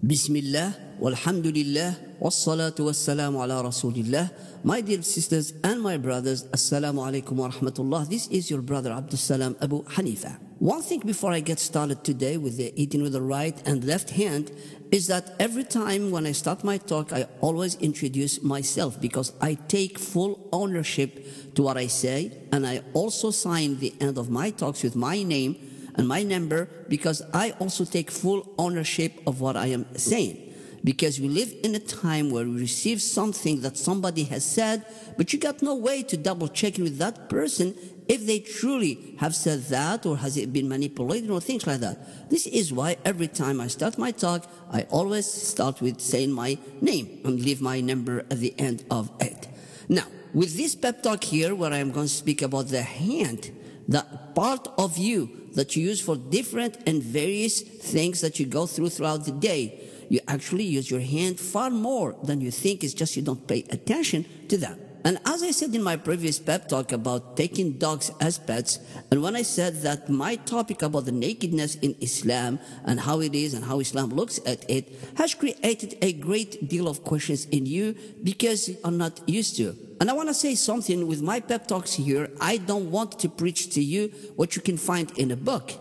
Bismillah, walhamdulillah, wassalatu wassalamu ala rasulillah. My dear sisters and my brothers, assalamu alaikum wa rahmatullah. This is your brother Abdul Salam Abu Hanifa. One thing before I get started today with the eating with the right and left hand is that every time when I start my talk, I always introduce myself because I take full ownership to what I say and I also sign the end of my talks with my name and my number because I also take full ownership of what I am saying. Because we live in a time where we receive something that somebody has said, but you got no way to double check with that person if they truly have said that or has it been manipulated or things like that. This is why every time I start my talk, I always start with saying my name and leave my number at the end of it. Now, with this pep talk here, where I'm going to speak about the hand, the part of you that you use for different and various things that you go through throughout the day. You actually use your hand far more than you think. It's just you don't pay attention to that. And as I said in my previous pep talk about taking dogs as pets, and when I said that my topic about the nakedness in Islam and how it is and how Islam looks at it has created a great deal of questions in you because you are not used to. And I want to say something with my pep talks here. I don't want to preach to you what you can find in a book.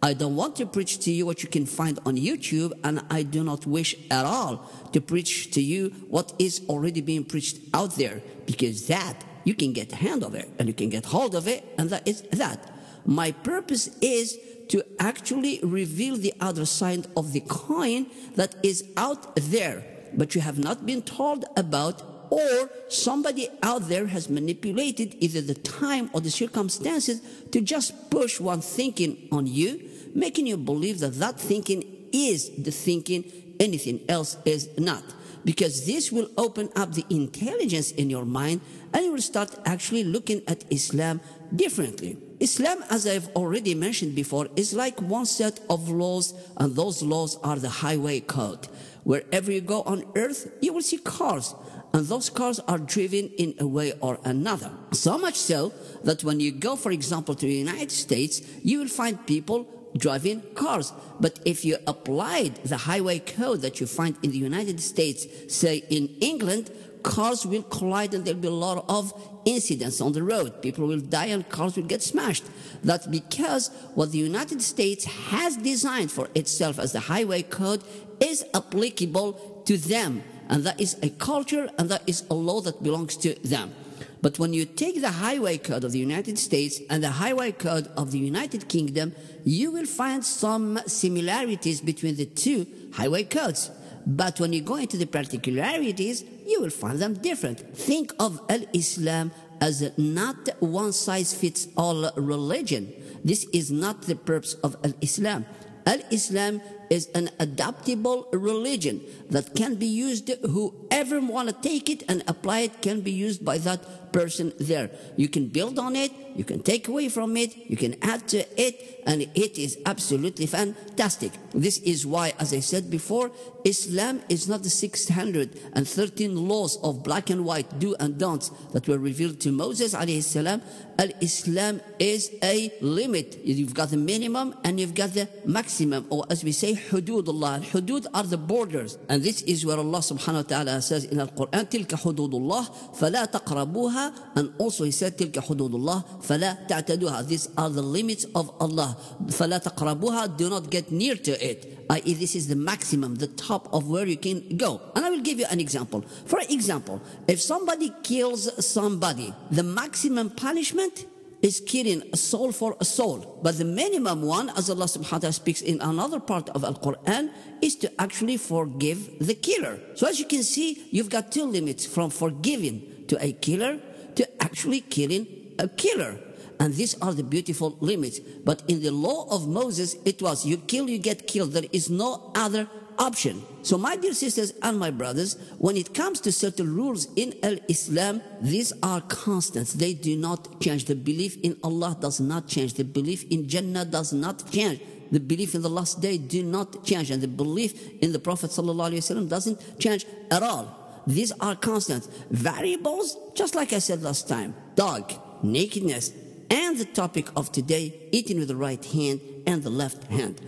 I don't want to preach to you what you can find on YouTube, and I do not wish at all to preach to you what is already being preached out there, because that you can get hand of it and you can get hold of it, and that is that. My purpose is to actually reveal the other side of the coin that is out there, but you have not been told about or somebody out there has manipulated either the time or the circumstances to just push one thinking on you, making you believe that that thinking is the thinking, anything else is not. Because this will open up the intelligence in your mind and you will start actually looking at Islam differently. Islam, as I've already mentioned before, is like one set of laws, and those laws are the highway code. Wherever you go on earth, you will see cars and those cars are driven in a way or another. So much so that when you go, for example, to the United States, you will find people driving cars. But if you applied the highway code that you find in the United States, say in England, cars will collide and there'll be a lot of incidents on the road. People will die and cars will get smashed. That's because what the United States has designed for itself as the highway code is applicable to them and that is a culture and that is a law that belongs to them. But when you take the highway code of the United States and the highway code of the United Kingdom, you will find some similarities between the two highway codes. But when you go into the particularities, you will find them different. Think of Al Islam as not one size fits all religion. This is not the purpose of Al Islam. Al Islam is an adaptable religion that can be used whoever want to take it and apply it can be used by that person there. You can build on it you can take away from it you can add to it and it is absolutely fantastic this is why as i said before islam is not the 613 laws of black and white do and don'ts that were revealed to moses alayhi salam al-islam is a limit you've got the minimum and you've got the maximum or as we say hududullah hudud are the borders and this is where allah subhanahu wa ta'ala says in al-quran tilka hududullah fala taqrabuha and also he said تلك حدود الله فلا تعتدوها these are the limits of Allah فلا تقربوها do not get near to it i.e. this is the maximum the top of where you can go and I will give you an example for example if somebody kills somebody the maximum punishment is killing a soul for a soul. But the minimum one, as Allah subhanahu wa ta'ala speaks in another part of Al Quran, is to actually forgive the killer. So as you can see, you've got two limits from forgiving to a killer to actually killing a killer. And these are the beautiful limits. But in the law of Moses, it was you kill, you get killed. There is no other option. So, my dear sisters and my brothers, when it comes to certain rules in Al Islam, these are constants. They do not change. The belief in Allah does not change. The belief in Jannah does not change. The belief in the last day do not change. And the belief in the Prophet doesn't change at all. These are constants. Variables, just like I said last time dog, nakedness, and the topic of today, eating with the right hand and the left hand.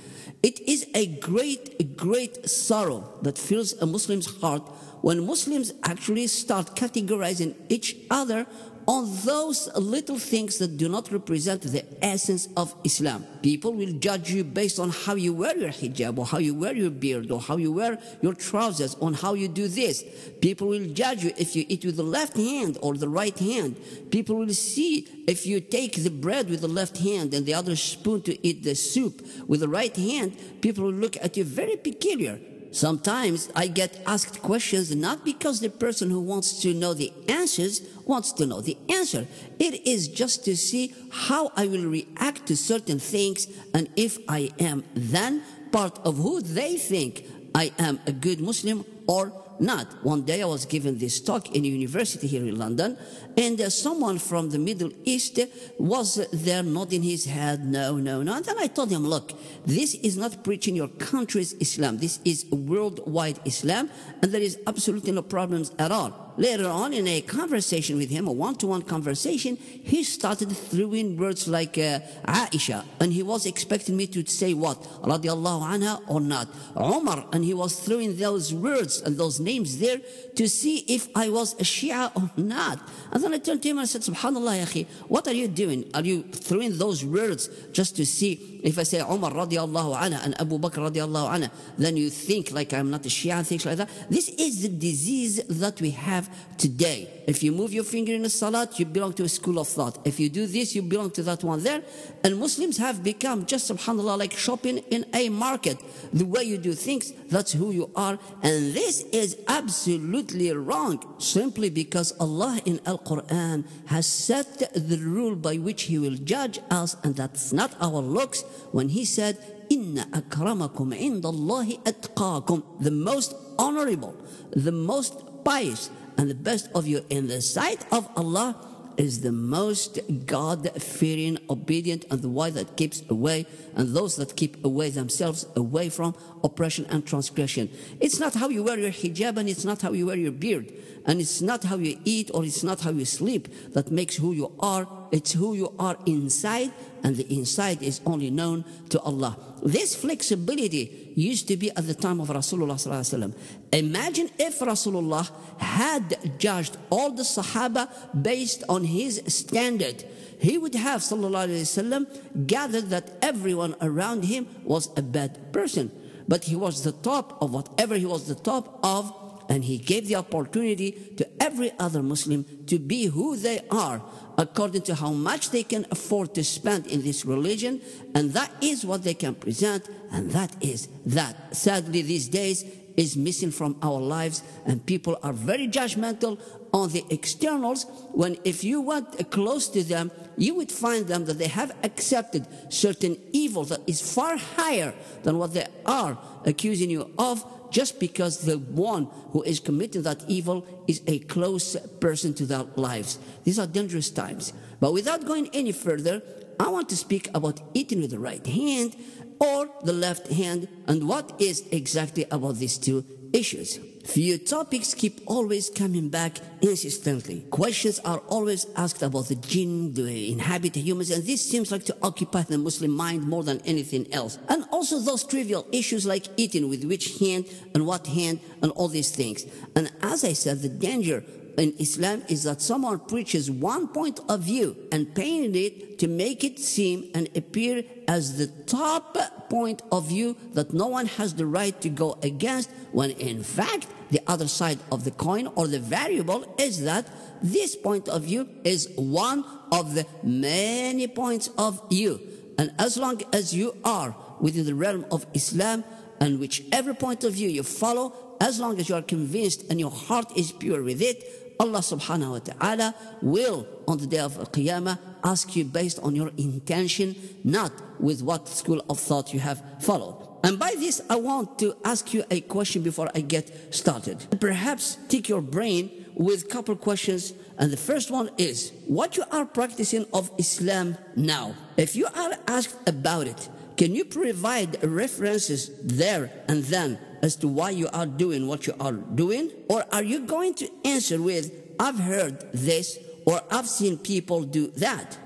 It is a great, great sorrow that fills a Muslim's heart when Muslims actually start categorizing each other on those little things that do not represent the essence of Islam. People will judge you based on how you wear your hijab or how you wear your beard or how you wear your trousers, on how you do this. People will judge you if you eat with the left hand or the right hand. People will see if you take the bread with the left hand and the other spoon to eat the soup with the right hand. People will look at you very peculiar. Sometimes I get asked questions not because the person who wants to know the answers wants to know the answer. It is just to see how I will react to certain things and if I am then part of who they think I am a good Muslim or not. One day I was given this talk in a university here in London, and uh, someone from the Middle East was there nodding his head, no, no, no. And then I told him, look, this is not preaching your country's Islam. This is worldwide Islam, and there is absolutely no problems at all. Later on, in a conversation with him, a one-to-one conversation, he started throwing words like uh, Aisha, and he was expecting me to say what, radiallahu anha or not, Umar, and he was throwing those words and those names there to see if I was a Shia or not. And then I turned to him and I said, Subhanallah, akhi, what are you doing? Are you throwing those words just to see if I say Umar radiallahu anha and Abu Bakr radiallahu anha, then you think like I'm not a Shia and things like that. This is the disease that we have today. If you move your finger in a salat, you belong to a school of thought. If you do this, you belong to that one there. And Muslims have become just subhanAllah like shopping in a market. The way you do things, that's who you are. And this is absolutely wrong simply because Allah in Al Quran has set the rule by which He will judge us, and that's not our looks when He said, Inna akramakum indallahi atqakum. The most honorable, the most pious, and the best of you in the sight of Allah is the most God fearing, obedient, and the one that keeps away, and those that keep away themselves away from oppression and transgression. It's not how you wear your hijab, and it's not how you wear your beard, and it's not how you eat, or it's not how you sleep that makes who you are. It's who you are inside, and the inside is only known to Allah. This flexibility used to be at the time of Rasulullah. Imagine if Rasulullah had judged all the Sahaba based on his standard. He would have وسلم, gathered that everyone around him was a bad person. But he was the top of whatever he was the top of, and he gave the opportunity to every other Muslim to be who they are according to how much they can afford to spend in this religion, and that is what they can present, and that is that. Sadly, these days is missing from our lives, and people are very judgmental on the externals. When if you went uh, close to them, you would find them that they have accepted certain evil that is far higher than what they are accusing you of just because the one who is committing that evil is a close person to their lives. These are dangerous times. But without going any further, I want to speak about eating with the right hand or the left hand and what is exactly about these two issues. Few topics keep always coming back insistently. Questions are always asked about the jinn, the inhabit humans, and this seems like to occupy the Muslim mind more than anything else. And also those trivial issues like eating with which hand and what hand and all these things. And as I said, the danger in Islam is that someone preaches one point of view and painted it to make it seem and appear as the top point of view that no one has the right to go against, when in fact, the other side of the coin or the variable is that this point of view is one of the many points of view. And as long as you are within the realm of Islam, and whichever point of view you follow, as long as you are convinced and your heart is pure with it, Allah subhanahu wa ta'ala will on the day of Qiyamah ask you based on your intention, not with what school of thought you have followed. And by this, I want to ask you a question before I get started. Perhaps take your brain with a couple questions. And the first one is, what you are practicing of Islam now? If you are asked about it, can you provide references there and then as to why you are doing what you are doing? Or are you going to answer with, I've heard this or I've seen people do that?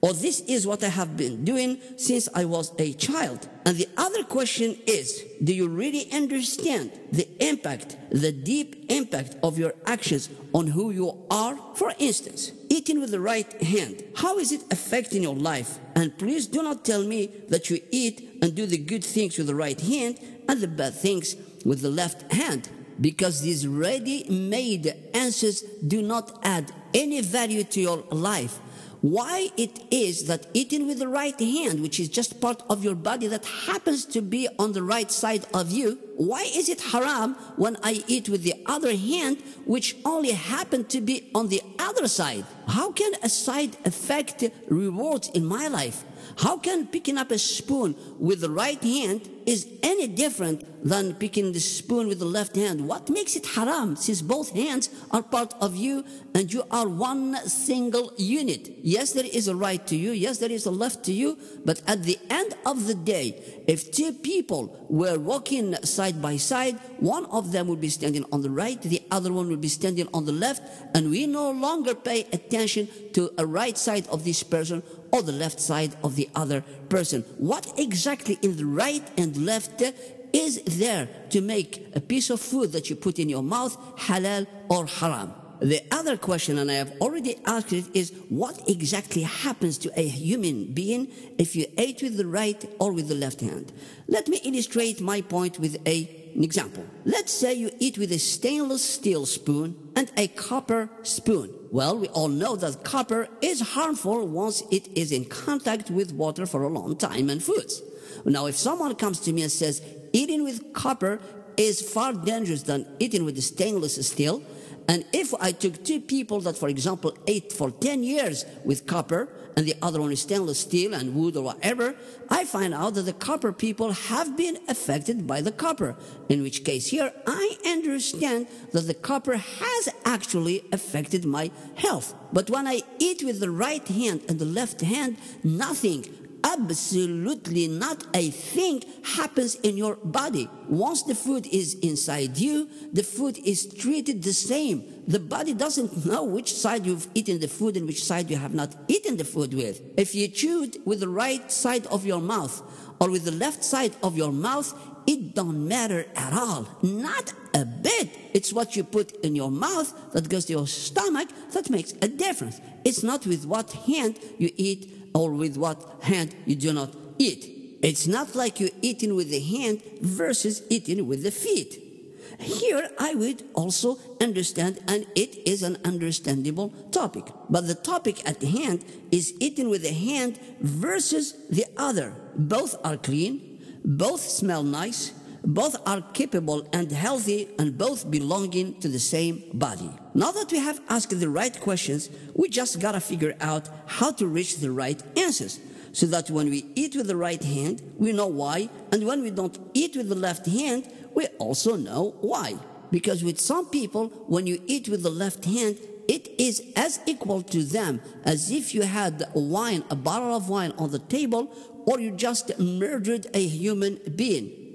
Or this is what I have been doing since I was a child. And the other question is, do you really understand the impact, the deep impact of your actions on who you are? For instance, eating with the right hand. How is it affecting your life? And please do not tell me that you eat and do the good things with the right hand and the bad things with the left hand. Because these ready made answers do not add any value to your life why it is that eating with the right hand, which is just part of your body that happens to be on the right side of you, why is it haram when I eat with the other hand, which only happen to be on the other side? How can a side affect rewards in my life? How can picking up a spoon with the right hand is any different than picking the spoon with the left hand? What makes it haram since both hands are part of you and you are one single unit? Yes, there is a right to you. Yes, there is a left to you. But at the end of the day, if two people were walking side by side, one of them would be standing on the right, the other one would be standing on the left, and we no longer pay attention to a right side of this person or the left side of the other person. What exactly in the right and left is there to make a piece of food that you put in your mouth halal or haram? The other question, and I have already asked it, is what exactly happens to a human being if you ate with the right or with the left hand? Let me illustrate my point with a an example. Let's say you eat with a stainless steel spoon and a copper spoon. Well, we all know that copper is harmful once it is in contact with water for a long time and foods. Now, if someone comes to me and says eating with copper is far dangerous than eating with stainless steel, and if I took two people that, for example, ate for 10 years with copper and the other one is stainless steel and wood or whatever, I find out that the copper people have been affected by the copper. In which case here, I understand that the copper has actually affected my health. But when I eat with the right hand and the left hand, nothing absolutely not a thing happens in your body. Once the food is inside you, the food is treated the same. The body doesn't know which side you've eaten the food and which side you have not eaten the food with. If you chewed with the right side of your mouth or with the left side of your mouth, it don't matter at all. Not a bit. It's what you put in your mouth that goes to your stomach that makes a difference. It's not with what hand you eat or with what hand you do not eat. It's not like you're eating with the hand versus eating with the feet. Here I would also understand, and it is an understandable topic. But the topic at hand is eating with the hand versus the other. Both are clean, both smell nice, both are capable and healthy, and both belonging to the same body. Now that we have asked the right questions, we just gotta figure out how to reach the right answers. So that when we eat with the right hand, we know why, and when we don't eat with the left hand, we also know why. Because with some people, when you eat with the left hand, it is as equal to them as if you had wine, a bottle of wine on the table, or you just murdered a human being.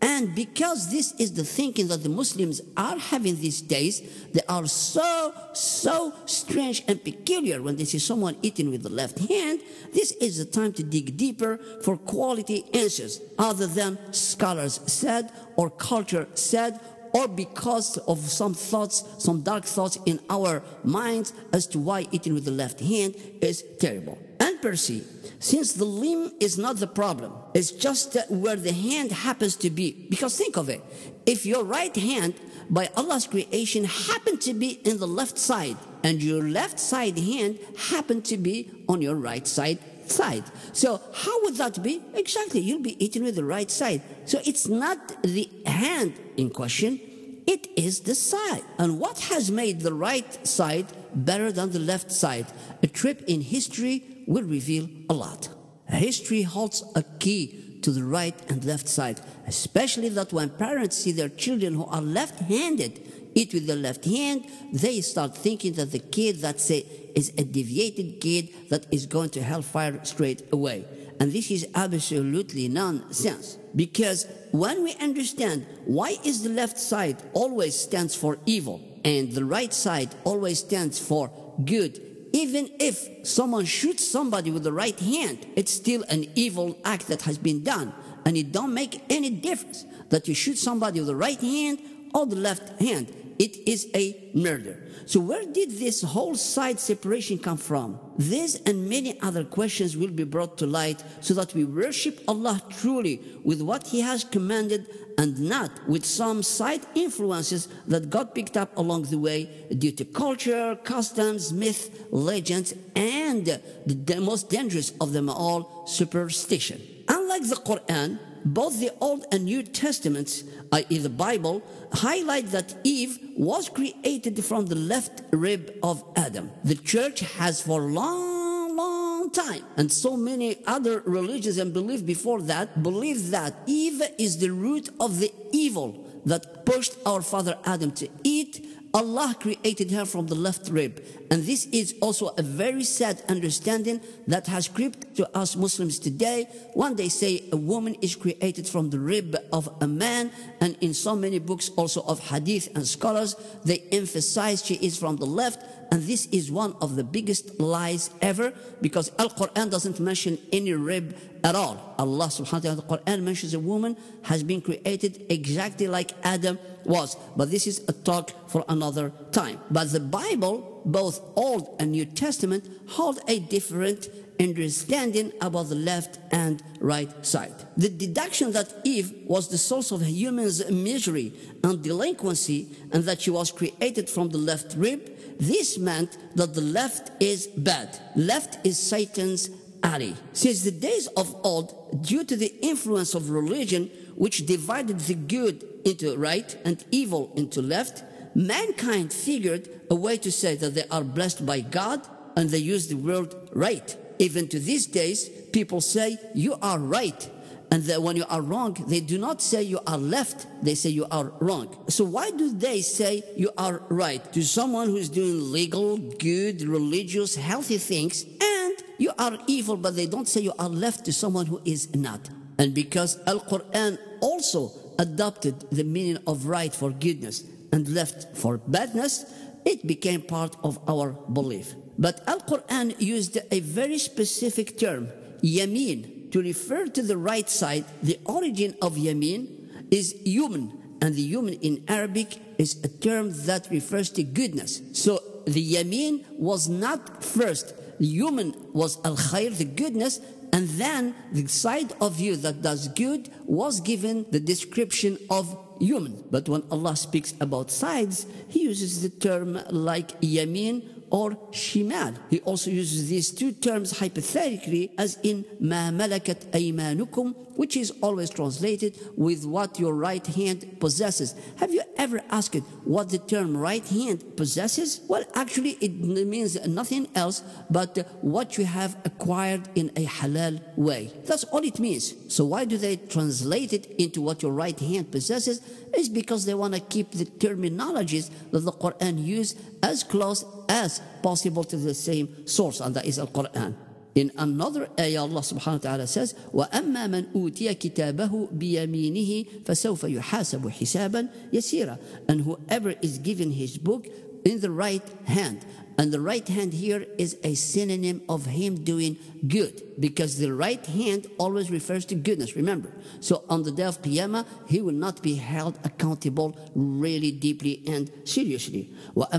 And because this is the thinking that the Muslims are having these days, they are so, so strange and peculiar when they see someone eating with the left hand. This is the time to dig deeper for quality answers other than scholars said or culture said or because of some thoughts, some dark thoughts in our minds as to why eating with the left hand is terrible. Percy, since the limb is not the problem, it's just where the hand happens to be. Because think of it. If your right hand by Allah's creation happened to be in the left side and your left side hand happened to be on your right side side. So how would that be? Exactly. You'll be eating with the right side. So it's not the hand in question. It is the side. And what has made the right side better than the left side? A trip in history will reveal a lot. History holds a key to the right and left side, especially that when parents see their children who are left handed eat with the left hand, they start thinking that the kid that's a, is a deviated kid that is going to hellfire straight away. And this is absolutely nonsense. Because when we understand why is the left side always stands for evil and the right side always stands for good Even if someone shoots somebody with the right hand, it's still an evil act that has been done. And it don't make any difference that you shoot somebody with the right hand or the left hand. It is a murder. So where did this whole side separation come from? This and many other questions will be brought to light so that we worship Allah truly with what He has commanded and not with some side influences that God picked up along the way due to culture, customs, myth, legends, and the most dangerous of them all, superstition. Unlike the Quran, both the Old and New Testaments, uh, i.e., the Bible, highlight that Eve was created from the left rib of Adam. The church has for a long, long time, and so many other religions and beliefs before that, believe that Eve is the root of the evil that pushed our father Adam to eat Allah created her from the left rib. And this is also a very sad understanding that has crept to us Muslims today. One they say a woman is created from the rib of a man, and in so many books also of hadith and scholars, they emphasize she is from the left. And this is one of the biggest lies ever because Al Quran doesn't mention any rib at all. Allah subhanahu wa ta'ala, Quran mentions a woman has been created exactly like Adam was. But this is a talk for another time. But the Bible, both Old and New Testament, hold a different understanding about the left and right side. The deduction that Eve was the source of human's misery and delinquency and that she was created from the left rib, this meant that the left is bad. Left is Satan's ally. Since the days of old, due to the influence of religion, which divided the good into right and evil into left, mankind figured a way to say that they are blessed by God and they use the word right. Even to these days, people say, You are right. And that when you are wrong, they do not say you are left, they say you are wrong. So why do they say you are right? To someone who is doing legal, good, religious, healthy things, and you are evil, but they don't say you are left to someone who is not. And because Al Quran also adopted the meaning of right for goodness and left for badness, it became part of our belief. But Al Quran used a very specific term, yameen, to refer to the right side, the origin of yamin is yumn, and the yumn in Arabic is a term that refers to goodness. So the yamin was not first. The yumn was al khair, the goodness, and then the side of you that does good was given the description of yumn. But when Allah speaks about sides, He uses the term like yamin or shimal. He also uses these two terms hypothetically as in ma malakat aymanukum, which is always translated with what your right hand possesses. Have you ever asked what the term right hand possesses? Well, actually, it means nothing else but what you have acquired in a halal way. That's all it means. So why do they translate it into what your right hand possesses? It's because they want to keep the terminologies that the Quran uses as close as possible to the same source, and that is Al Quran. In another ayah, Allah subhanahu wa ta'ala says, وَأَمَّا مَنْ أُوتِيَ كِتَابَهُ بِيَمِينِهِ فَسَوْفَ يُحَاسَبُ حِسَابًا يَسِيرًا And whoever is given his book in the right hand, and the right hand here is a synonym of him doing good because the right hand always refers to goodness. Remember. So on the day of Qiyamah, he will not be held accountable really deeply and seriously. But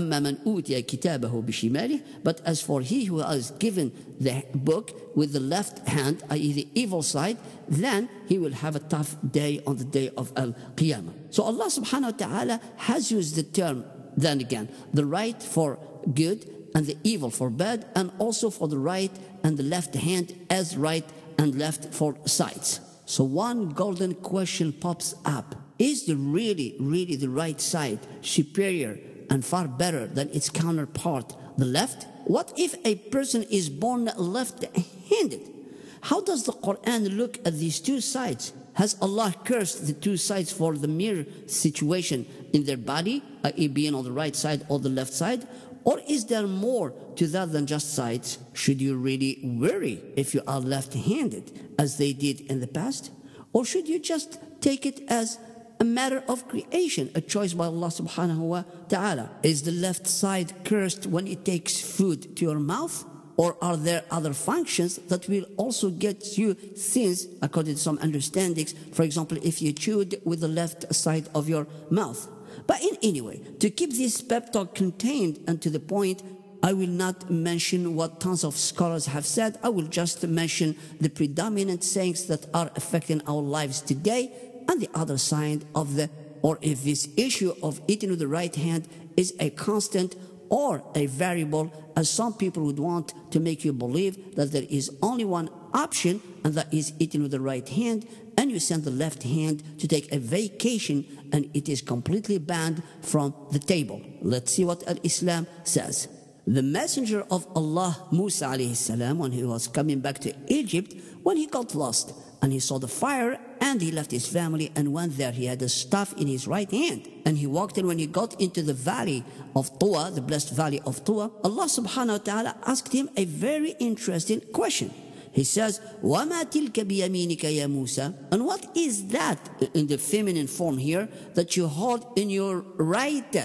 as for he who has given the book with the left hand, i.e. the evil side, then he will have a tough day on the day of Al-Qiyamah. So Allah subhanahu wa ta'ala has used the term then again, the right for good and the evil for bad, and also for the right and the left hand as right and left for sides. So one golden question pops up. Is the really, really the right side superior and far better than its counterpart, the left? What if a person is born left-handed? How does the Quran look at these two sides? Has Allah cursed the two sides for the mere situation in their body, i.e., being on the right side or the left side? Or is there more to that than just sides? Should you really worry if you are left handed, as they did in the past? Or should you just take it as a matter of creation, a choice by Allah subhanahu wa ta'ala. Is the left side cursed when it takes food to your mouth? Or are there other functions that will also get you things, according to some understandings? For example, if you chewed with the left side of your mouth. But in any way, to keep this pep talk contained and to the point, I will not mention what tons of scholars have said. I will just mention the predominant sayings that are affecting our lives today and the other side of the, or if this issue of eating with the right hand is a constant or a variable, as some people would want to make you believe that there is only one option, and that is eating with the right hand, and you send the left hand to take a vacation, and it is completely banned from the table. Let's see what Al Islam says. The messenger of Allah, Musa salam, when he was coming back to Egypt, when he got lost and he saw the fire and he left his family and went there. He had a staff in his right hand and he walked in when he got into the valley of Tuwa, the blessed valley of Tuwa. Allah subhanahu wa ta'ala asked him a very interesting question. He says, وَمَا تِلْكَ بِيَمِينِكَ يَا مُوسَى And what is that in the feminine form here that you hold in your right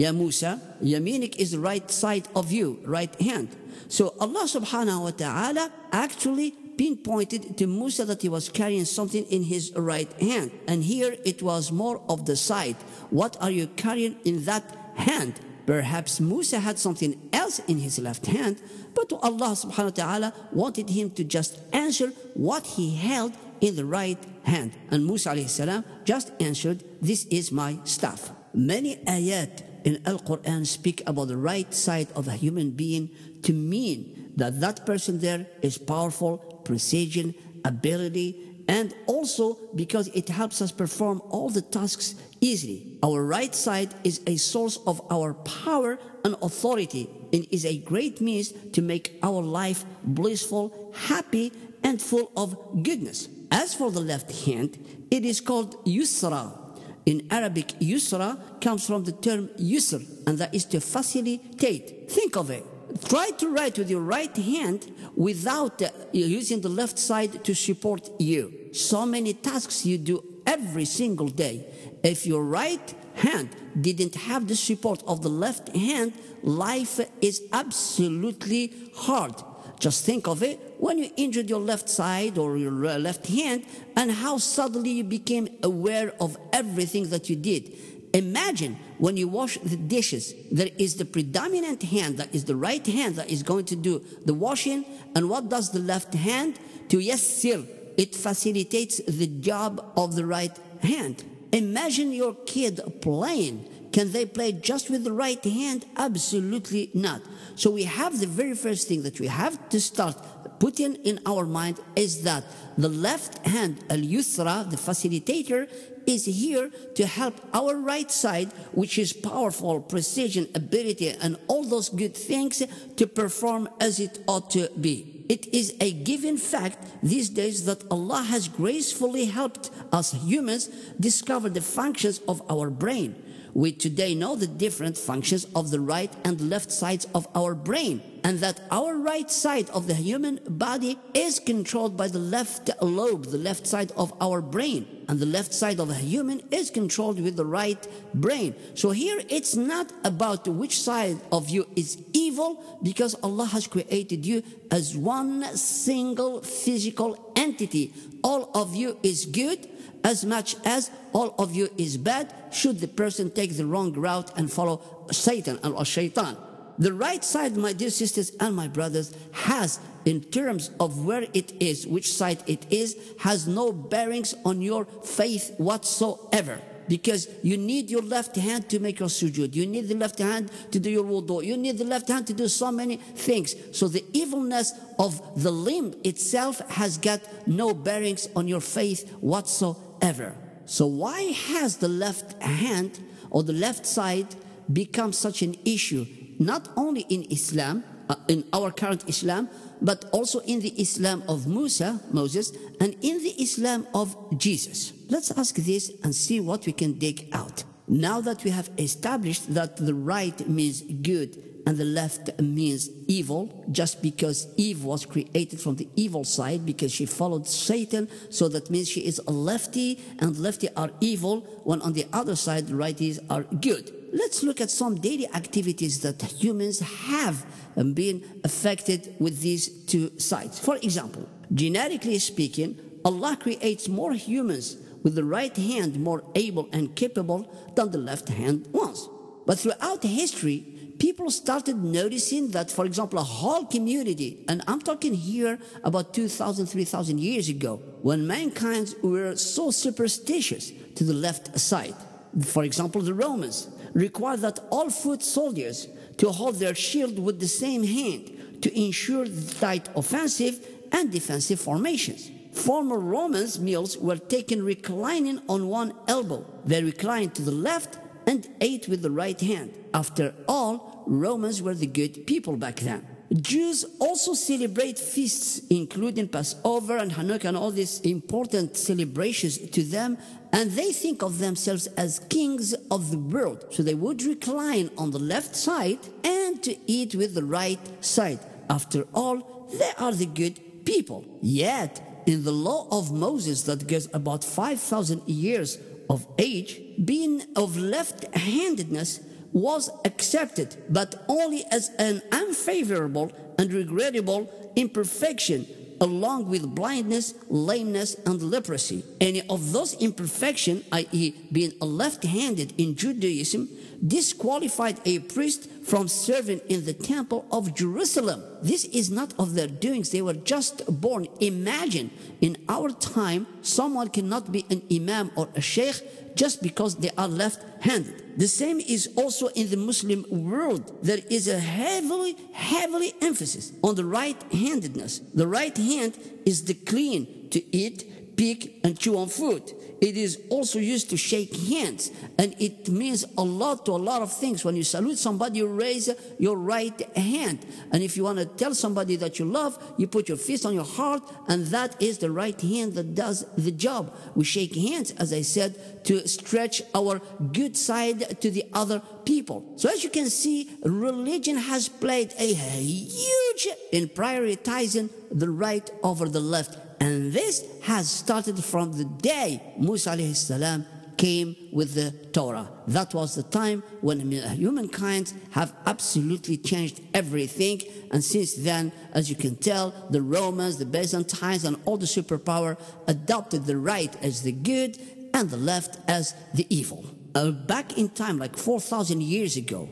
Ya Musa, Yaminik is the right side of you, right hand. So Allah subhanahu wa ta'ala actually pinpointed to Musa that he was carrying something in his right hand. And here it was more of the side. What are you carrying in that hand? Perhaps Musa had something else in his left hand, but Allah subhanahu wa ta'ala wanted him to just answer what he held in the right hand. And Musa alayhi salam just answered, This is my staff. Many ayat in Al-Quran speak about the right side of a human being to mean that that person there is powerful, precision, ability, and also because it helps us perform all the tasks easily. Our right side is a source of our power and authority and is a great means to make our life blissful, happy, and full of goodness. As for the left hand, it is called yusra, in Arabic, yusra comes from the term yusr, and that is to facilitate. Think of it. Try to write with your right hand without uh, using the left side to support you. So many tasks you do every single day. If your right hand didn't have the support of the left hand, life is absolutely hard. Just think of it when you injured your left side or your left hand and how suddenly you became aware of everything that you did. Imagine when you wash the dishes, there is the predominant hand, that is the right hand, that is going to do the washing. And what does the left hand? To yassir, it facilitates the job of the right hand. Imagine your kid playing can they play just with the right hand? Absolutely not. So we have the very first thing that we have to start putting in our mind is that the left hand, al yusra, the facilitator, is here to help our right side, which is powerful, precision, ability, and all those good things to perform as it ought to be. It is a given fact these days that Allah has gracefully helped us humans discover the functions of our brain. We today know the different functions of the right and left sides of our brain, and that our right side of the human body is controlled by the left lobe, the left side of our brain, and the left side of a human is controlled with the right brain. So here it's not about which side of you is evil, because Allah has created you as one single physical entity. All of you is good as much as all of you is bad should the person take the wrong route and follow Satan or shaitan. The right side, my dear sisters and my brothers, has, in terms of where it is, which side it is, has no bearings on your faith whatsoever because you need your left hand to make your sujood. You need the left hand to do your wudu. You need the left hand to do so many things. So the evilness of the limb itself has got no bearings on your faith whatsoever ever. So why has the left hand or the left side become such an issue, not only in Islam, uh, in our current Islam, but also in the Islam of Musa, Moses, and in the Islam of Jesus? Let's ask this and see what we can dig out. Now that we have established that the right means good and the left means evil, just because Eve was created from the evil side because she followed Satan. So that means she is a lefty, and lefty are evil, when on the other side, righties are good. Let's look at some daily activities that humans have um, been affected with these two sides. For example, genetically speaking, Allah creates more humans with the right hand more able and capable than the left hand ones. But throughout history, people started noticing that, for example, a whole community, and I'm talking here about 2,000, 3,000 years ago, when mankind were so superstitious to the left side. For example, the Romans required that all foot soldiers to hold their shield with the same hand to ensure tight offensive and defensive formations. Former Romans' meals were taken reclining on one elbow. They reclined to the left and ate with the right hand. After all, Romans were the good people back then. Jews also celebrate feasts, including Passover and Hanukkah and all these important celebrations to them, and they think of themselves as kings of the world. So they would recline on the left side and to eat with the right side. After all, they are the good people. Yet, in the law of Moses that goes about 5,000 years of age, being of left handedness was accepted, but only as an unfavorable and regrettable imperfection, along with blindness, lameness, and leprosy. Any of those imperfections, i.e., being left handed in Judaism, disqualified a priest from serving in the temple of Jerusalem. This is not of their doings, they were just born. Imagine in our time, someone cannot be an imam or a sheikh just because they are left handed. The same is also in the Muslim world. There is a heavily, heavily emphasis on the right handedness. The right hand is the clean to eat, pick, and chew on food. It is also used to shake hands, and it means a lot to a lot of things. When you salute somebody, you raise your right hand. And if you want to tell somebody that you love, you put your fist on your heart, and that is the right hand that does the job. We shake hands, as I said, to stretch our good side to the other people. So as you can see, religion has played a huge in prioritizing the right over the left. And this has started from the day Musa salam came with the Torah. That was the time when humankind have absolutely changed everything. And since then, as you can tell, the Romans, the Byzantines, and all the superpower adopted the right as the good and the left as the evil. Uh, back in time, like 4,000 years ago,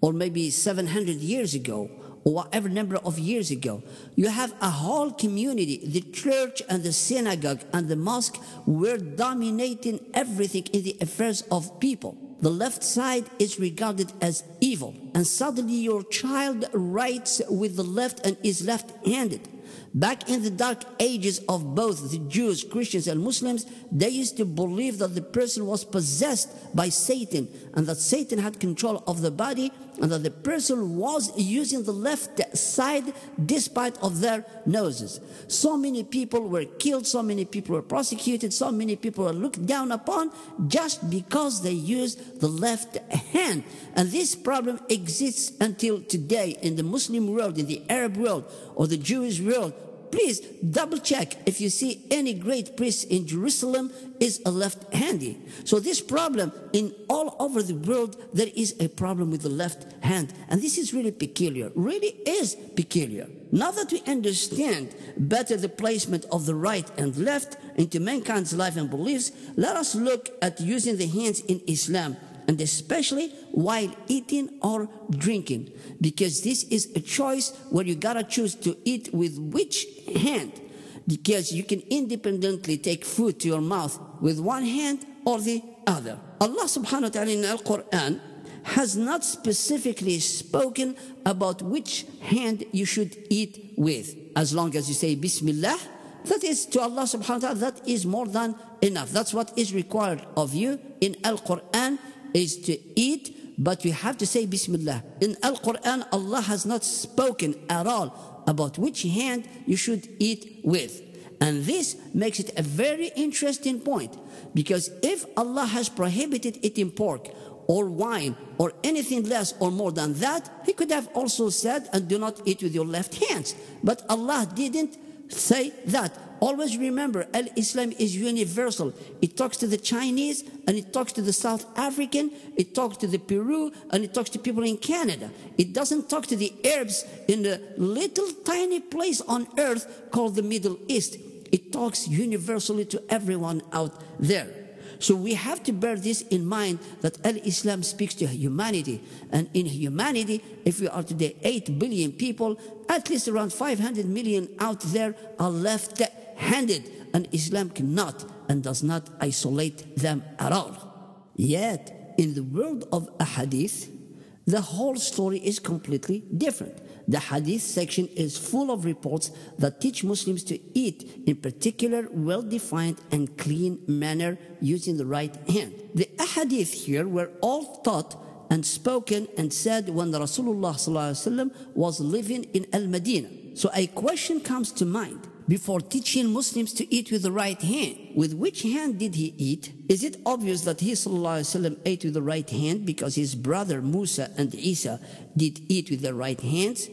or maybe 700 years ago, whatever number of years ago, you have a whole community, the church and the synagogue and the mosque were dominating everything in the affairs of people. The left side is regarded as evil, and suddenly your child writes with the left and is left handed. Back in the dark ages of both the Jews, Christians, and Muslims, they used to believe that the person was possessed by Satan and that Satan had control of the body that the person was using the left side despite of their noses. So many people were killed, so many people were prosecuted, so many people were looked down upon just because they used the left hand. And this problem exists until today in the Muslim world, in the Arab world, or the Jewish world, please double check if you see any great priest in Jerusalem is a left handy. So this problem in all over the world, there is a problem with the left hand. And this is really peculiar, really is peculiar. Now that we understand better the placement of the right and left into mankind's life and beliefs, let us look at using the hands in Islam and especially while eating or drinking, because this is a choice where you gotta choose to eat with which hand, because you can independently take food to your mouth with one hand or the other. Allah subhanahu wa ta'ala in Al Quran has not specifically spoken about which hand you should eat with. As long as you say Bismillah, that is to Allah subhanahu wa ta'ala, that is more than enough. That's what is required of you in Al Quran is to eat, but you have to say Bismillah. In Al Quran, Allah has not spoken at all about which hand you should eat with. And this makes it a very interesting point because if Allah has prohibited eating pork or wine or anything less or more than that, he could have also said, and do not eat with your left hands. But Allah didn't say that. Always remember, Islam is universal. It talks to the Chinese and it talks to the South African, it talks to the Peru, and it talks to people in Canada. It doesn't talk to the Arabs in a little tiny place on earth called the Middle East. It talks universally to everyone out there. So we have to bear this in mind that Al Islam speaks to humanity. And in humanity, if we are today 8 billion people, at least around 500 million out there are left handed, and Islam cannot and does not isolate them at all. Yet, in the world of a hadith, the whole story is completely different. The hadith section is full of reports that teach Muslims to eat in particular well-defined and clean manner using the right hand. The hadith here were all taught and spoken and said when Rasulullah was living in Al-Madinah. So a question comes to mind before teaching Muslims to eat with the right hand. With which hand did he eat? Is it obvious that he وسلم, ate with the right hand because his brother Musa and Isa did eat with their right hands?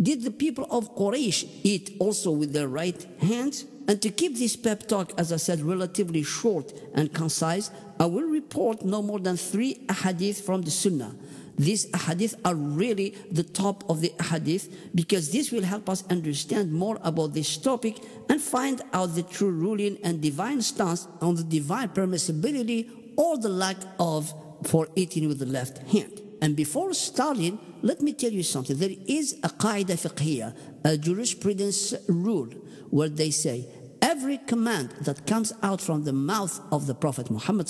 Did the people of Quraysh eat also with their right hands? And to keep this pep talk, as I said, relatively short and concise, I will report no more than three hadith from the Sunnah these hadith are really the top of the hadith because this will help us understand more about this topic and find out the true ruling and divine stance on the divine permissibility or the lack of for eating with the left hand. And before starting, let me tell you something. There is a qaida fiqhiyah, a jurisprudence rule, where they say every command that comes out from the mouth of the Prophet Muhammad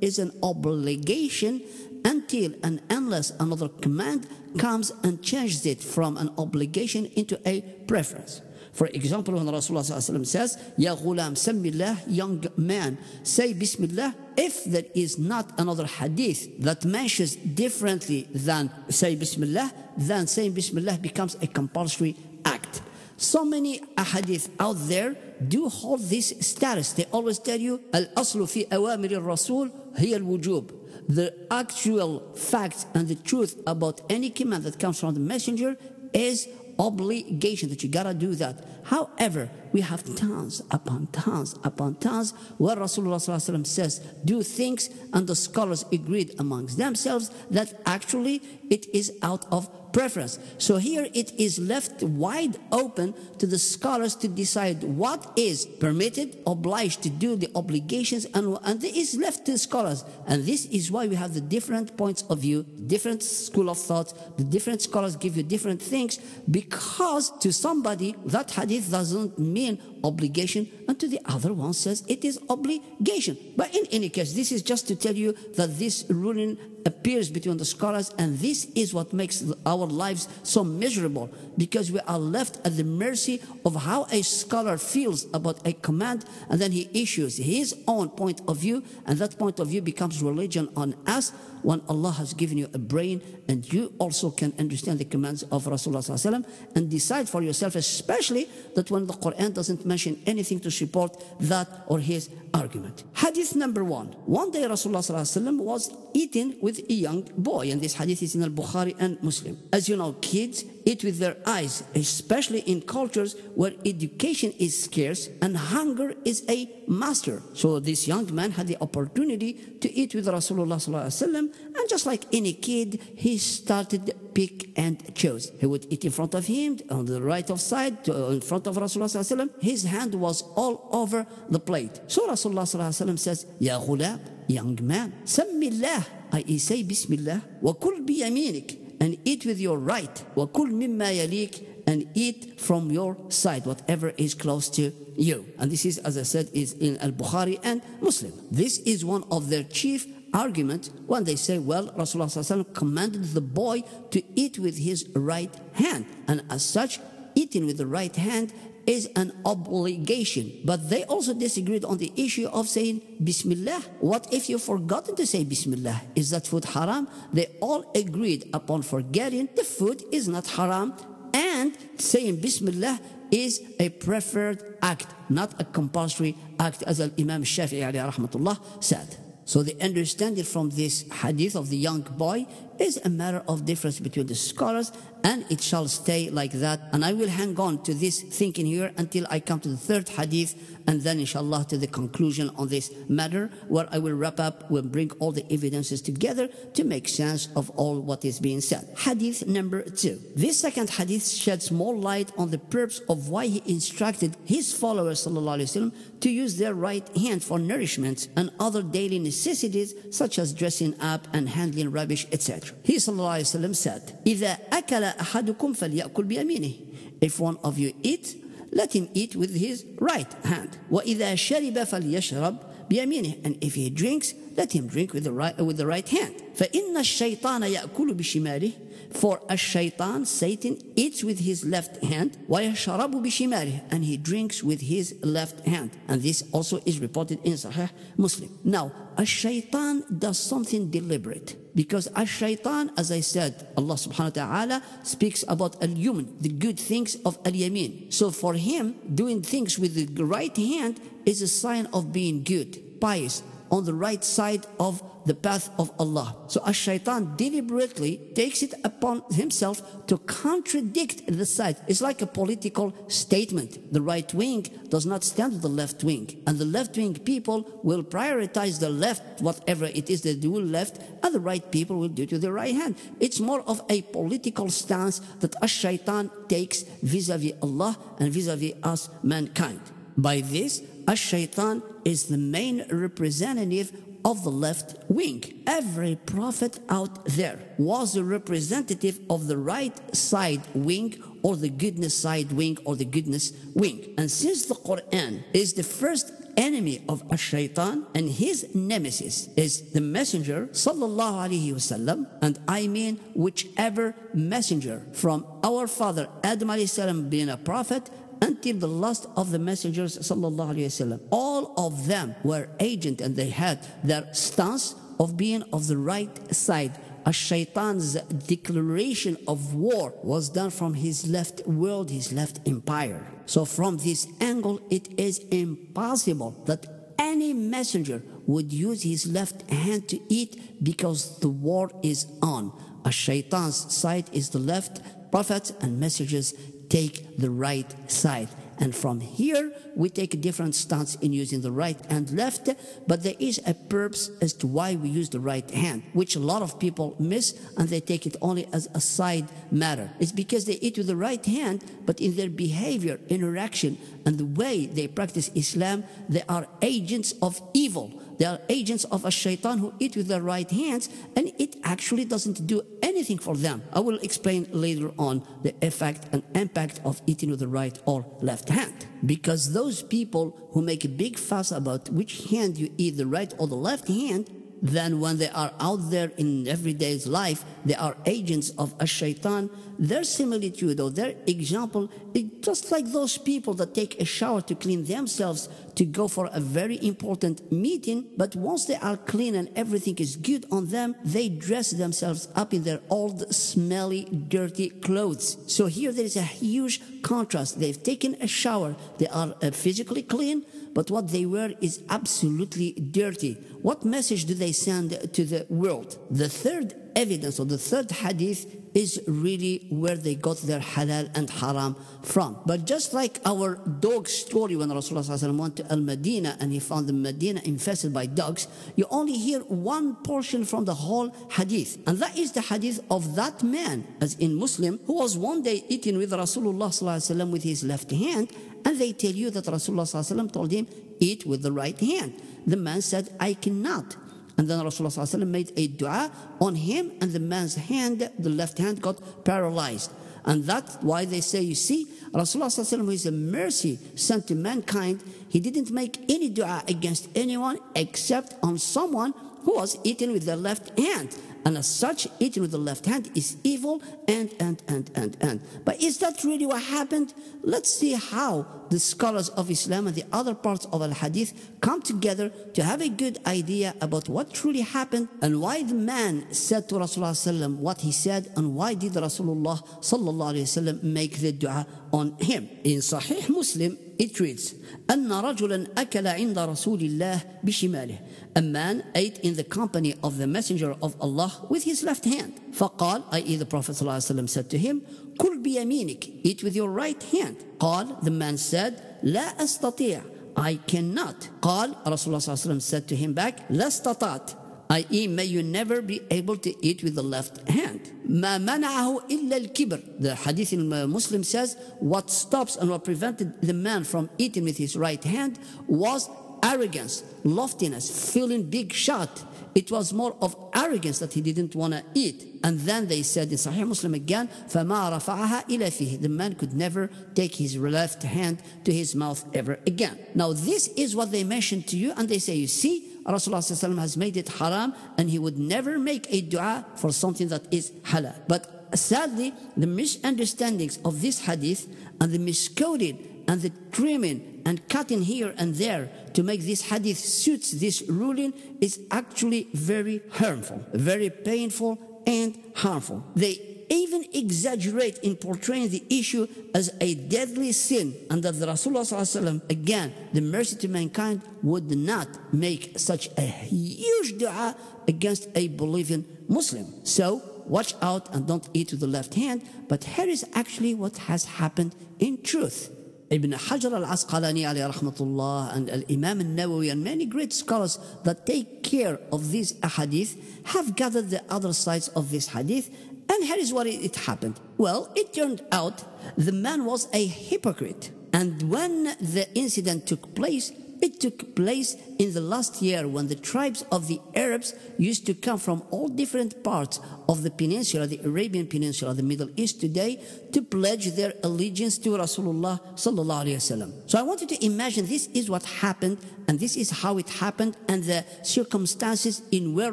is an obligation until and unless another command comes and changes it from an obligation into a preference. For example, when Rasulullah says, Ya ghulam, samillah, young man, say Bismillah, if there is not another hadith that mentions differently than say Bismillah, then saying Bismillah becomes a compulsory act. So many ahadith out there do hold this status. They always tell you, Al-aslu fi awamir al-rasul al-wujub the actual facts and the truth about any command that comes from the messenger is obligation that you gotta do that. However, we have tons upon tons upon tons where Rasulullah says, do things, and the scholars agreed amongst themselves that actually it is out of preference. So here it is left wide open to the scholars to decide what is permitted, obliged to do the obligations, and, and it is left to scholars. And this is why we have the different points of view, different school of thought, the different scholars give you different things, because to somebody that hadith doesn't mean obligation, and to the other one says it is obligation. But in any case, this is just to tell you that this ruling appears between the scholars, and this is what makes our lives so miserable because we are left at the mercy of how a scholar feels about a command, and then he issues his own point of view, and that point of view becomes religion on us when Allah has given you a brain and you also can understand the commands of Rasulullah and decide for yourself, especially that when the Quran doesn't mention anything to support that or his argument. Hadith number one. One day Rasulullah was eating with a young boy, and this hadith is in Al Bukhari and Muslim. As you know, kids eat with their eyes, especially in cultures where education is scarce and hunger is a master. So this young man had the opportunity to eat with Rasulullah and just like any kid, he started pick and choose. He would eat in front of him, on the right of side, uh, in front of Rasulullah His hand was all over the plate. So Rasulullah says, Ya ghulam, young man, Sammillah, I say Bismillah, kul biyaminik, and eat with your right, kul mimma yalik, and eat from your side, whatever is close to you. And this is, as I said, is in Al-Bukhari and Muslim. This is one of their chief arguments when they say, well, Rasulullah commanded the boy to eat with his right hand. And as such, eating with the right hand is an obligation. But they also disagreed on the issue of saying Bismillah. What if you've forgotten to say Bismillah? Is that food haram? They all agreed upon forgetting the food is not haram and saying Bismillah is a preferred act, not a compulsory act, as Imam Shafi'i rahmatullah said. So the understanding from this hadith of the young boy is a matter of difference between the scholars and it shall stay like that. And I will hang on to this thinking here until I come to the third hadith and then inshallah to the conclusion on this matter where I will wrap up, will bring all the evidences together to make sense of all what is being said. Hadith number two. This second hadith sheds more light on the purpose of why he instructed his followers وسلم, to use their right hand for nourishment and other daily necessities such as dressing up and handling rubbish, etc. He وسلم, said, إذا أكل أحدكم فليأكل بيمينه. If one of you eat, let him eat with his right hand. وإذا شرب فليشرب بيمينه. And if he drinks, let him drink with the right, with the right hand. فإن الشيطان يأكل بشماله for a shaitan, Satan, eats with his left hand, وَيَشْرَبُ بِشِمَالِهِ And he drinks with his left hand. And this also is reported in Sahih Muslim. Now, a shaitan does something deliberate. Because a shaitan, as I said, Allah subhanahu wa ta'ala speaks about al-yumn, the good things of al-yamin. So for him, doing things with the right hand is a sign of being good, pious, on the right side of the path of Allah. So a shaitan deliberately takes it upon himself to contradict the side. It's like a political statement. The right wing does not stand with the left wing. And the left wing people will prioritize the left, whatever it is they do left, and the right people will do to the right hand. It's more of a political stance that a shaitan takes vis-a-vis Allah and vis-a-vis us, mankind. By this, a shaitan is the main representative of the left wing. Every prophet out there was a representative of the right side wing or the goodness side wing or the goodness wing. And since the Quran is the first enemy of a shaitan and his nemesis is the messenger sallallahu alaihi wasallam and I mean whichever messenger from our father Adam alayhi salam being a prophet until the last of the messengers وسلم, all of them were agent and they had their stance of being of the right side a shaitan's declaration of war was done from his left world, his left empire. So from this angle, it is impossible that any messenger would use his left hand to eat because the war is on. A shaitan's side is the left. Prophets and messengers take the right side. And from here, we take a different stance in using the right and left, but there is a purpose as to why we use the right hand, which a lot of people miss and they take it only as a side matter. It's because they eat with the right hand, but in their behavior, interaction, and the way they practice Islam, they are agents of evil they are agents of a shaitan who eat with their right hands, and it actually doesn't do anything for them. I will explain later on the effect and impact of eating with the right or left hand. Because those people who make a big fuss about which hand you eat, the right or the left hand, then when they are out there in everyday's life, they are agents of a shaitan. Their similitude or their example is just like those people that take a shower to clean themselves to go for a very important meeting. But once they are clean and everything is good on them, they dress themselves up in their old, smelly, dirty clothes. So here there is a huge contrast. They've taken a shower. They are uh, physically clean but what they wear is absolutely dirty. What message do they send to the world? The third evidence or the third hadith is really where they got their halal and haram from. But just like our dog story when Rasulullah went to Al Medina and he found the Medina infested by dogs, you only hear one portion from the whole hadith. And that is the hadith of that man, as in Muslim, who was one day eating with Rasulullah with his left hand and they tell you that Rasulullah told him, eat with the right hand. The man said, I cannot. And then Rasulullah made a dua on him, and the man's hand, the left hand, got paralyzed. And that's why they say, you see, Rasulullah who is a mercy sent to mankind, he didn't make any dua against anyone except on someone who was eating with the left hand. And as such, eating with the left hand is evil and, and, and, and, and. But is that really what happened? Let's see how the scholars of Islam and the other parts of Al Hadith come together to have a good idea about what truly happened and why the man said to Rasulullah what he said and why did Rasulullah make the dua on him. In Sahih Muslim, it reads, أن رجلا أكل عند رسول الله بشماله. A man ate in the company of the messenger of Allah with his left hand. فقال, i.e. the Prophet ﷺ said to him, كل بيمينك, eat with your right hand. قال, the man said, لا أستطيع, I cannot. قال, Rasulullah ﷺ said to him back, لا استطعت, i.e. may you never be able to eat with the left hand. ما منعه إلا الكبر. The hadith in Muslim says, what stops and what prevented the man from eating with his right hand was arrogance, loftiness, feeling big shot. It was more of arrogance that he didn't want to eat. And then they said in Sahih Muslim again, فَمَا رَفَعَهَا إِلَى فِيهِ The man could never take his left hand to his mouth ever again. Now this is what they mentioned to you and they say, you see, Rasulullah has made it haram and he would never make a dua for something that is halal. But sadly, the misunderstandings of this hadith and the miscoding and the trimming and cutting here and there to make this hadith suits this ruling is actually very harmful, very painful and harmful. They even exaggerate in portraying the issue as a deadly sin and that the Rasulullah again, the mercy to mankind, would not make such a huge dua against a believing Muslim. So watch out and don't eat with the left hand. But here is actually what has happened in truth. Ibn Hajar al-Asqalani alayhi rahmatullah and al-Imam al-Nawawi and many great scholars that take care of these ahadith have gathered the other sides of this hadith and here is what it happened. Well, it turned out the man was a hypocrite. And when the incident took place, it took place in the last year when the tribes of the Arabs used to come from all different parts of the peninsula, the Arabian Peninsula, the Middle East today, to pledge their allegiance to Rasulullah sallallahu alaihi wasallam. So I want you to imagine this is what happened, and this is how it happened, and the circumstances in where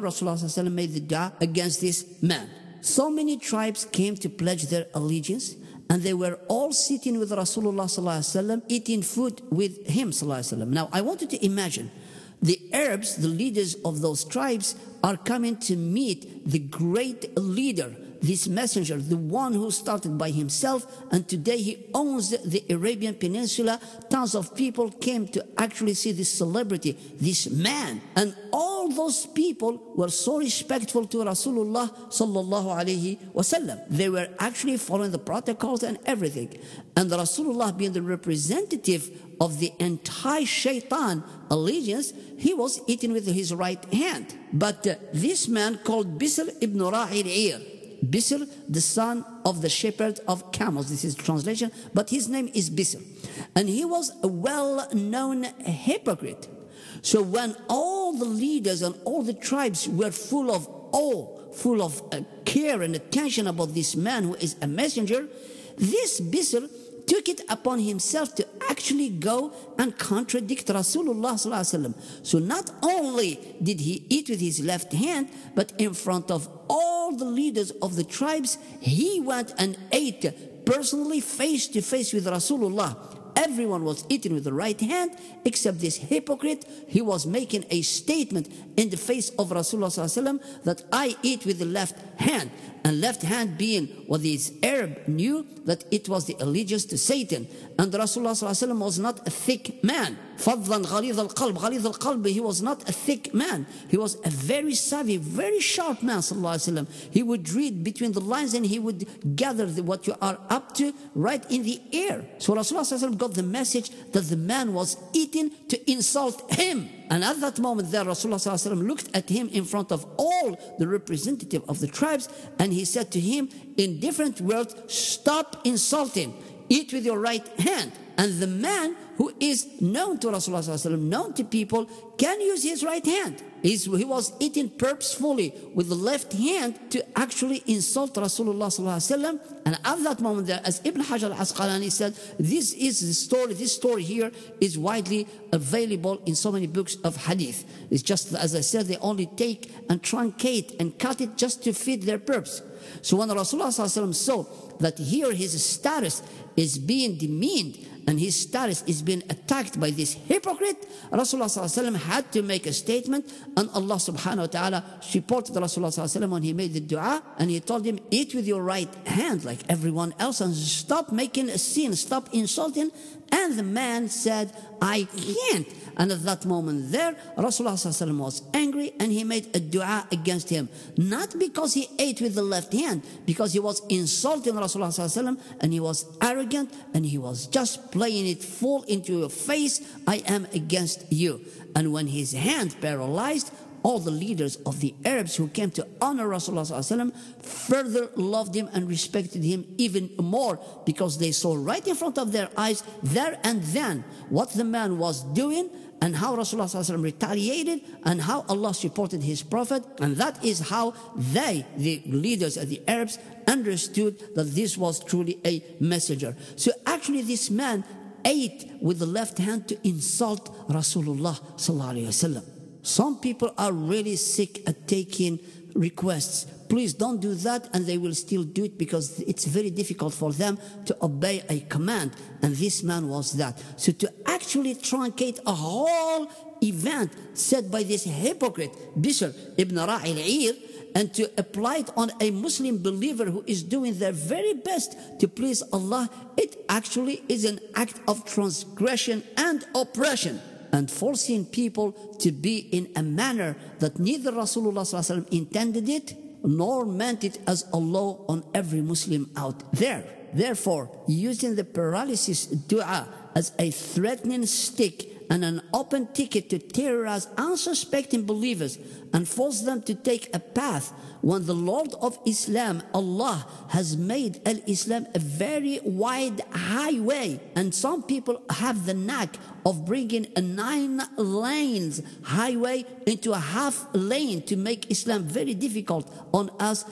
Rasulullah made the dua against this man. So many tribes came to pledge their allegiance and they were all sitting with Rasulullah eating food with him Now I want you to imagine the Arabs, the leaders of those tribes, are coming to meet the great leader this messenger, the one who started by himself, and today he owns the Arabian Peninsula. Tons of people came to actually see this celebrity, this man. And all those people were so respectful to Rasulullah sallallahu alaihi wasallam. They were actually following the protocols and everything. And Rasulullah being the representative of the entire shaitan allegiance, he was eating with his right hand. But uh, this man called Bisr ibn Ra'il Bisr, the son of the shepherd of camels. This is translation, but his name is Bisr. And he was a well known hypocrite. So when all the leaders and all the tribes were full of awe, full of uh, care and attention about this man who is a messenger, this Bisr took it upon himself to actually go and contradict Rasulullah So not only did he eat with his left hand, but in front of all the leaders of the tribes, he went and ate personally face to face with Rasulullah. Everyone was eating with the right hand except this hypocrite. He was making a statement in the face of Rasulullah that I eat with the left hand and left hand being what these Arab knew that it was the allegiance to Satan. And Rasulullah was not a thick man. Fadlan Ghalid al Qalb, Ghalid al Qalb, he was not a thick man. He was a very savvy, very sharp man. He would read between the lines and he would gather the, what you are up to right in the air. So Rasulullah got the message that the man was eating to insult him and at that moment there Rasulullah looked at him in front of all the representative of the tribes and he said to him in different words stop insulting. Eat with your right hand and the man who is known to Rasulullah known to people, can use his right hand. He's, he was eating purposefully with the left hand to actually insult Rasulullah and at that moment as Ibn Hajar al-Asqalani said, this is the story, this story here is widely available in so many books of hadith. It's just, as I said, they only take and truncate and cut it just to fit their purpose. So when Rasulullah saw that here his status is being demeaned and his status is being attacked by this hypocrite, Rasulullah had to make a statement and Allah subhanahu wa ta'ala supported Rasulullah when he made the dua and he told him, eat with your right hand like everyone else and stop making a scene, stop insulting. And the man said, I can't. And at that moment there, Rasulullah was angry and he made a dua against him. Not because he ate with the left hand, because he was insulting Rasulullah and he was arrogant and he was just playing it full into your face. I am against you. And when his hand paralyzed, all the leaders of the Arabs who came to honor Rasulullah further loved him and respected him even more because they saw right in front of their eyes there and then what the man was doing and how Rasulullah retaliated and how Allah supported his prophet. And that is how they, the leaders of the Arabs, understood that this was truly a messenger. So actually this man ate with the left hand to insult Rasulullah Some people are really sick at taking requests. Please don't do that and they will still do it because it's very difficult for them to obey a command. And this man was that. So to actually truncate a whole event said by this hypocrite Bishr ibn Ra'i al-Ir and to apply it on a Muslim believer who is doing their very best to please Allah, it actually is an act of transgression and oppression and forcing people to be in a manner that neither Rasulullah intended it nor meant it as a law on every Muslim out there. Therefore, using the paralysis dua as a threatening stick and an open ticket to terrorize unsuspecting believers and force them to take a path when the Lord of Islam, Allah, has made Al Islam a very wide highway. And some people have the knack of bringing a nine lanes highway into a half lane to make Islam very difficult on us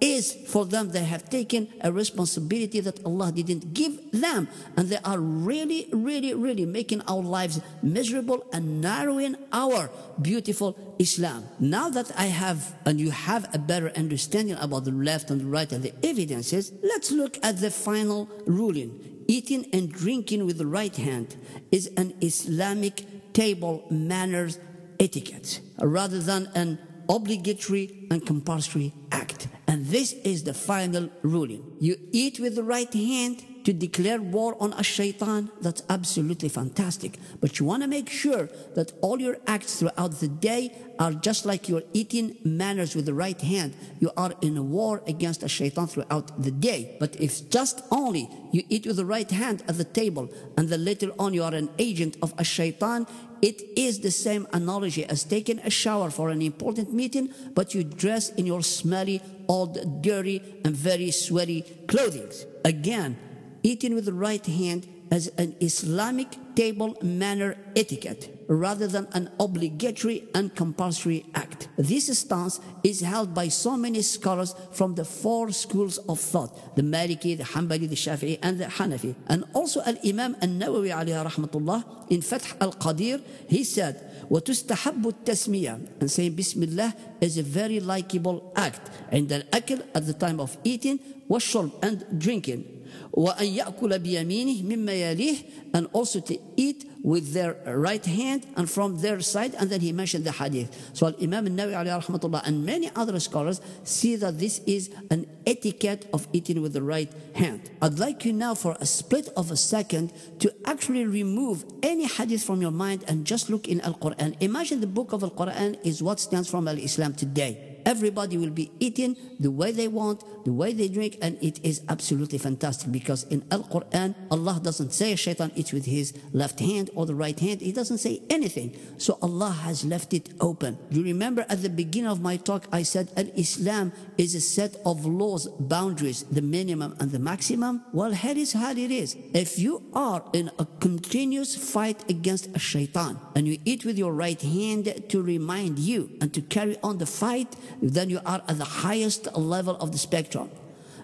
is for them they have taken a responsibility that Allah didn't give them. And they are really really really making our lives miserable and narrowing our beautiful Islam. Now that I have and you have a better understanding about the left and the right and the evidences let's look at the final ruling. Eating and drinking with the right hand is an Islamic table manners etiquette rather than an obligatory and compulsory act and this is the final ruling. You eat with the right hand to declare war on a shaitan. That's absolutely fantastic. But you want to make sure that all your acts throughout the day are just like your eating manners with the right hand. You are in a war against a shaitan throughout the day. But if just only you eat with the right hand at the table and then later on you are an agent of a shaitan, it is the same analogy as taking a shower for an important meeting, but you dress in your smelly, old, dirty, and very sweaty clothing. Again, eating with the right hand as an Islamic table manner etiquette rather than an obligatory and compulsory act. This stance is held by so many scholars from the four schools of thought, the Maliki, the Hanbali, the Shafi'i, and the Hanafi. And also Al-Imam Al-Nawawi alayhi rahmatullah in Fath Al-Qadir, he said, وتستحب التسمية and saying Bismillah is a very likable act and the akil at the time of eating والشرب and drinking وأن يأكل بيمينه مما يليه and also to eat with their right hand and from their side and then he mentioned the hadith so Imam al-Nawawi alayhi rahmatullah and many other scholars see that this is an etiquette of eating with the right hand I'd like you now for a split of a second to actually remove any hadith from your mind and just look in Al-Quran imagine the book of Al-Quran is what stands from Al-Islam today Everybody will be eating the way they want, the way they drink, and it is absolutely fantastic because in Al Quran, Allah doesn't say shaitan eats with his left hand or the right hand. He doesn't say anything. So Allah has left it open. You remember at the beginning of my talk, I said Al Islam is a set of laws, boundaries, the minimum and the maximum. Well, here is how it is. If you are in a continuous fight against a shaitan and you eat with your right hand to remind you and to carry on the fight, then you are at the highest level of the spectrum.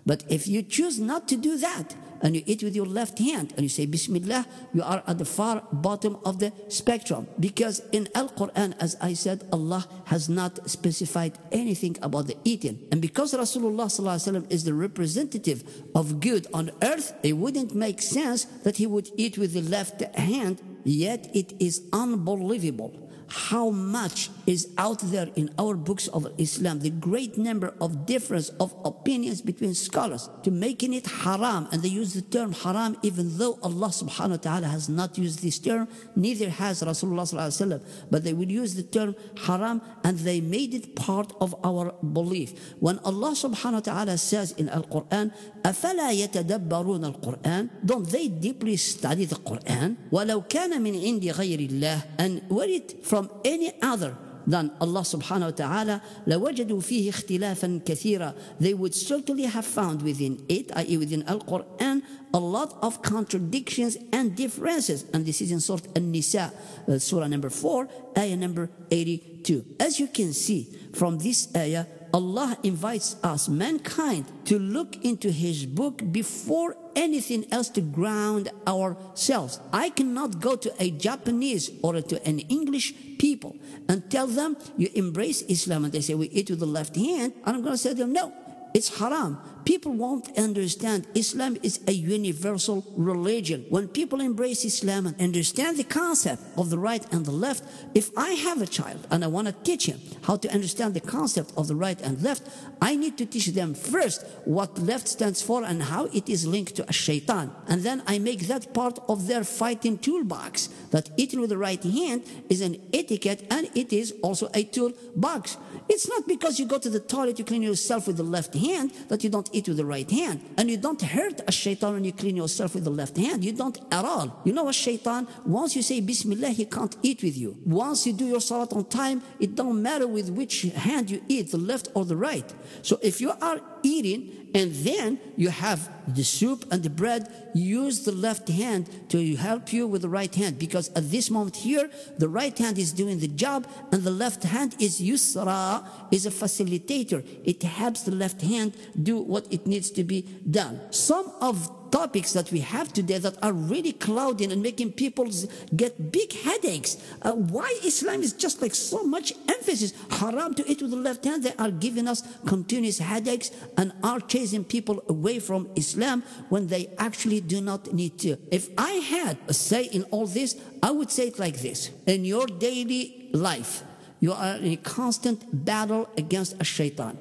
But if you choose not to do that, and you eat with your left hand and you say Bismillah, you are at the far bottom of the spectrum. Because in Al Quran, as I said, Allah has not specified anything about the eating. And because Rasulullah is the representative of good on earth, it wouldn't make sense that he would eat with the left hand, yet it is unbelievable how much is out there in our books of Islam, the great number of difference of opinions between scholars to making it haram. And they use the term haram even though Allah subhanahu wa ta'ala has not used this term, neither has Rasulullah sallallahu but they will use the term haram and they made it part of our belief. When Allah subhanahu wa ta'ala says in Al-Quran, أَفَلَا يَتَدَبَّرُونَ الْقُرْآنِ Don't they deeply study the Quran? وَلَوْ كَانَ مِنْ عِنْدِ غَيْرِ اللَّهِ And were it from from any other than Allah subhanahu wa ta'ala لَوَجَدُوا فِيهِ اخْتِلَافًا كَثِيرًا They would certainly have found within it, i.e. within Al-Quran, a lot of contradictions and differences. And this is in Surah An-Nisa, uh, Surah number 4, ayah number 82. As you can see from this ayah, Allah invites us, mankind, to look into His book before anything else to ground ourselves. I cannot go to a Japanese or to an English people and tell them you embrace Islam and they say we eat with the left hand. And I'm going to say to them, no, it's haram. People won't understand Islam is a universal religion. When people embrace Islam and understand the concept of the right and the left, if I have a child and I want to teach him how to understand the concept of the right and left, I need to teach them first what left stands for and how it is linked to a shaitan. And then I make that part of their fighting toolbox that eating with the right hand is an etiquette and it is also a toolbox. It's not because you go to the toilet, you clean yourself with the left hand, that you don't eat with the right hand. And you don't hurt a shaitan when you clean yourself with the left hand. You don't at all. You know a shaitan, once you say Bismillah, he can't eat with you. Once you do your salat on time, it don't matter with which hand you eat, the left or the right. So if you are eating and then you have the soup and the bread. Use the left hand to help you with the right hand because at this moment here the right hand is doing the job and the left hand is yusra is a facilitator. It helps the left hand do what it needs to be done. Some of topics that we have today that are really clouding and making people get big headaches. Uh, why Islam is just like so much emphasis. Haram to eat with the left hand. They are giving us continuous headaches and are chasing people away from Islam when they actually do not need to. If I had a say in all this, I would say it like this. In your daily life, you are in a constant battle against a shaitan.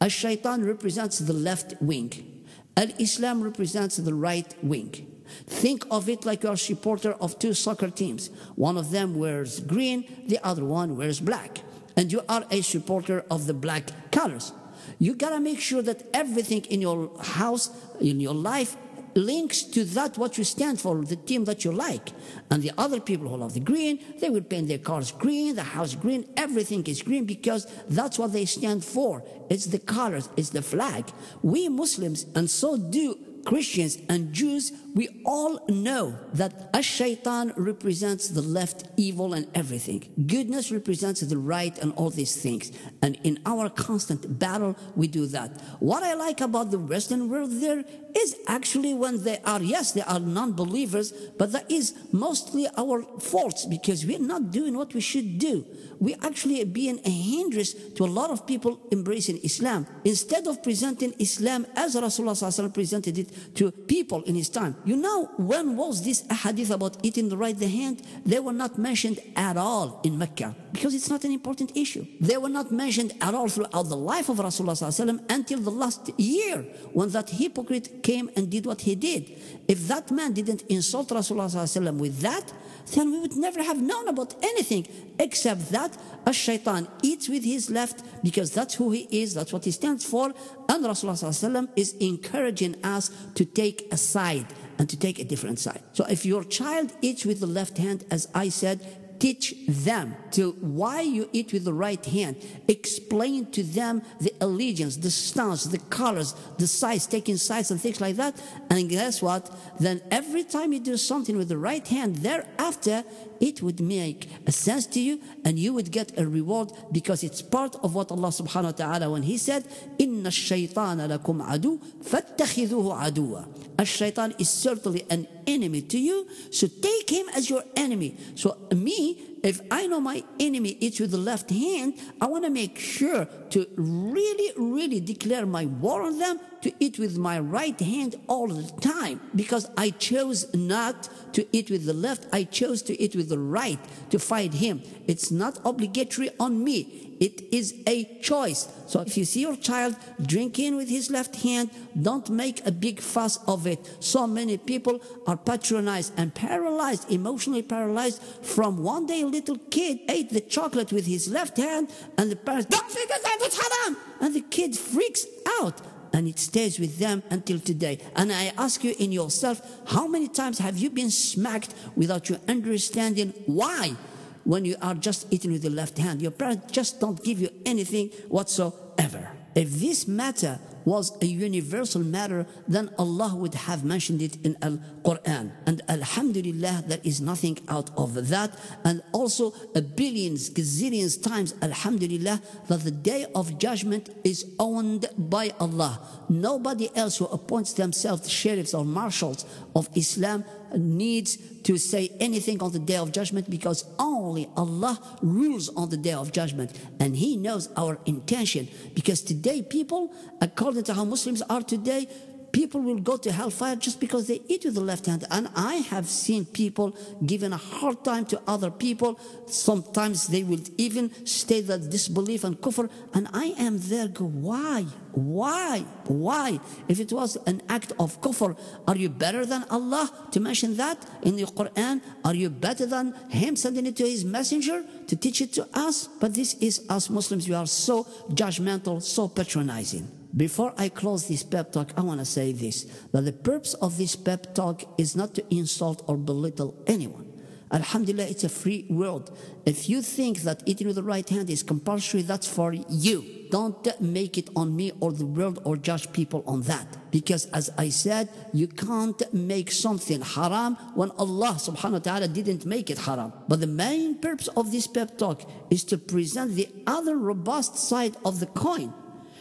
A shaitan represents the left wing. Al-Islam represents the right wing. Think of it like you're a supporter of two soccer teams. One of them wears green, the other one wears black. And you are a supporter of the black colors. You gotta make sure that everything in your house, in your life, links to that what you stand for, the team that you like. And the other people who love the green, they will paint their cars green, the house green, everything is green because that's what they stand for. It's the colors, it's the flag. We Muslims, and so do Christians and Jews, we all know that ash-shaytan represents the left evil and everything. Goodness represents the right and all these things. And in our constant battle, we do that. What I like about the Western world there is actually when they are, yes, they are non-believers, but that is mostly our faults because we're not doing what we should do. We actually being a hindrance to a lot of people embracing Islam. Instead of presenting Islam as Rasulullah presented it to people in his time, you know, when was this hadith about eating the right the hand? They were not mentioned at all in Mecca because it's not an important issue. They were not mentioned at all throughout the life of Rasulullah until the last year when that hypocrite came and did what he did. If that man didn't insult Rasulullah with that, then we would never have known about anything except that that, a shaitan eats with his left because that's who he is, that's what he stands for. And Rasulullah is encouraging us to take a side and to take a different side. So if your child eats with the left hand, as I said, teach them to why you eat with the right hand. Explain to them the allegiance, the stance, the colors, the size, taking size and things like that. And guess what? Then every time you do something with the right hand, thereafter, it would make a sense to you and you would get a reward because it's part of what Allah subhanahu wa ta'ala when he said inna shaytana lakum adu fattakhidhuhu aduwa shaitan is certainly an enemy to you so take him as your enemy so me if I know my enemy is with the left hand, I want to make sure to really, really declare my war on them to eat with my right hand all the time because I chose not to eat with the left. I chose to eat with the right to fight him. It's not obligatory on me. It is a choice. So if you see your child drinking with his left hand, don't make a big fuss of it. So many people are patronized and paralyzed, emotionally paralyzed from one day a little kid ate the chocolate with his left hand and the parents, don't feed that. And the kid freaks out and it stays with them until today. And I ask you in yourself, how many times have you been smacked without you understanding why? When you are just eating with the left hand, your parents just don't give you anything whatsoever. If this matter was a universal matter, then Allah would have mentioned it in Al Quran. And Alhamdulillah, there is nothing out of that. And also, a billions, gazillions times, Alhamdulillah, that the day of judgment is owned by Allah. Nobody else who appoints themselves sheriffs or marshals of Islam needs to say anything on the day of judgment because only Allah rules on the day of judgment and He knows our intention. Because today, people, according to how Muslims are today, people will go to hellfire just because they eat with the left hand. And I have seen people giving a hard time to other people. Sometimes they will even state that disbelief and kufr. And I am there go, why? Why? Why? If it was an act of kufr, are you better than Allah to mention that in the Quran? Are you better than Him sending it to His messenger to teach it to us? But this is us Muslims. We are so judgmental, so patronizing. Before I close this pep talk, I want to say this that the purpose of this pep talk is not to insult or belittle anyone. Alhamdulillah, it's a free world. If you think that eating with the right hand is compulsory, that's for you. Don't make it on me or the world or judge people on that. Because as I said, you can't make something haram when Allah subhanahu wa ta'ala didn't make it haram. But the main purpose of this pep talk is to present the other robust side of the coin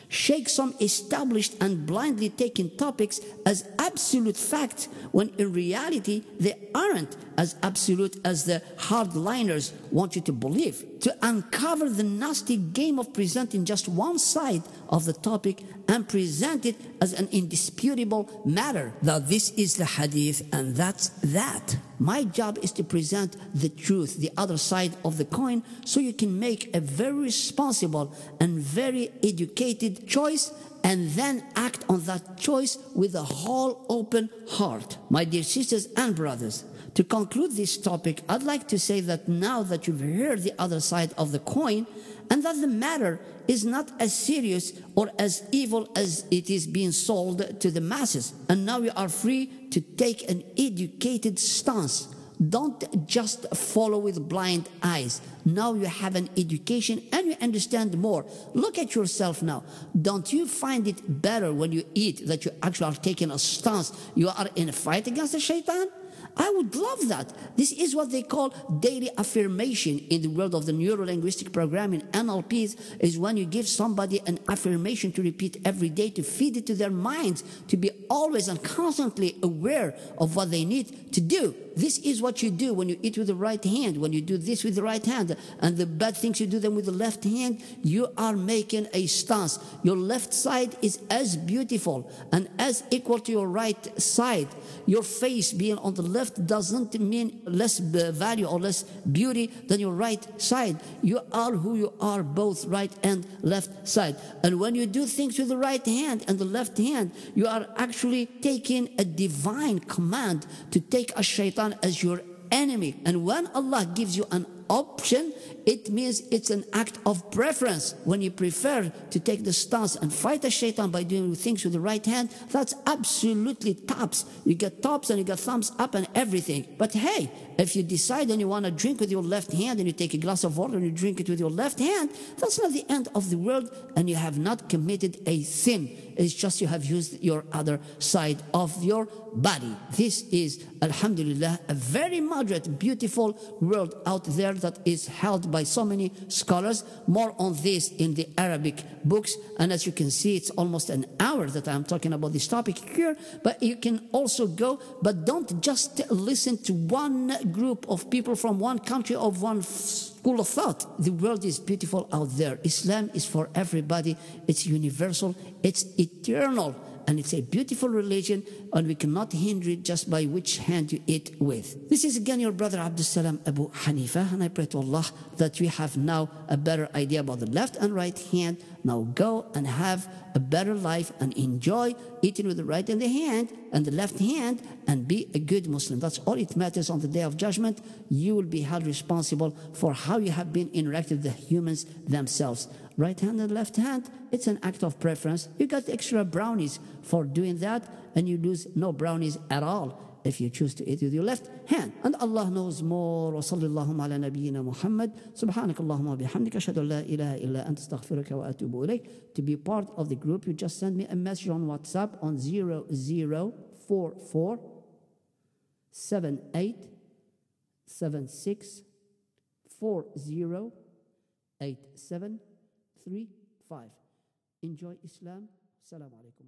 shake some established and blindly taken topics as absolute facts when in reality they aren't as absolute as the hardliners want you to believe. To uncover the nasty game of presenting just one side of the topic and present it as an indisputable matter. Now, this is the hadith, and that's that. My job is to present the truth, the other side of the coin, so you can make a very responsible and very educated choice and then act on that choice with a whole open heart. My dear sisters and brothers, to conclude this topic, I'd like to say that now that you've heard the other side of the coin, and that the matter is not as serious or as evil as it is being sold to the masses, and now you are free to take an educated stance don't just follow with blind eyes. Now you have an education and you understand more. Look at yourself now. Don't you find it better when you eat that you actually are taking a stance? You are in a fight against the shaitan? I would love that. This is what they call daily affirmation in the world of the neuro-linguistic programming. NLPs is when you give somebody an affirmation to repeat every day to feed it to their minds, to be always and constantly aware of what they need to do. This is what you do when you eat with the right hand, when you do this with the right hand, and the bad things you do them with the left hand, you are making a stance. Your left side is as beautiful and as equal to your right side. Your face being on the left doesn't mean less value or less beauty than your right side. You are who you are, both right and left side. And when you do things with the right hand and the left hand, you are actually taking a divine command to take a shaitan as your enemy. And when Allah gives you an option, it means it's an act of preference. When you prefer to take the stance and fight the shaitan by doing things with the right hand, that's absolutely tops. You get tops and you get thumbs up and everything. But hey, if you decide and you want to drink with your left hand and you take a glass of water and you drink it with your left hand, that's not the end of the world and you have not committed a sin. It's just you have used your other side of your body. This is, Alhamdulillah, a very moderate, beautiful world out there that is held by so many scholars. More on this in the Arabic books. And as you can see, it's almost an hour that I'm talking about this topic here. But you can also go, but don't just listen to one group of people from one country of one school of thought. The world is beautiful out there. Islam is for everybody. It's universal. It's eternal and it's a beautiful religion and we cannot hinder it just by which hand you eat with. This is again your brother Abdul Salam Abu Hanifa and I pray to Allah that we have now a better idea about the left and right hand. Now go and have a better life and enjoy eating with the right in the hand and the left hand and be a good Muslim. That's all it matters on the day of judgment. You will be held responsible for how you have been interacted with the humans themselves right hand and left hand, it's an act of preference. You got extra brownies for doing that, and you lose no brownies at all if you choose to eat with your left hand. And Allah knows more. وصلى اللهم على نبينا محمد سبحانك اللهم وبحمدك أشهد أن لا إله إلا أنت أستغفرك وأتوب إليك. To be part of the group, you just send me a message on WhatsApp on 0044 78 76 4087 3 5 enjoy islam. Assalamu alaikum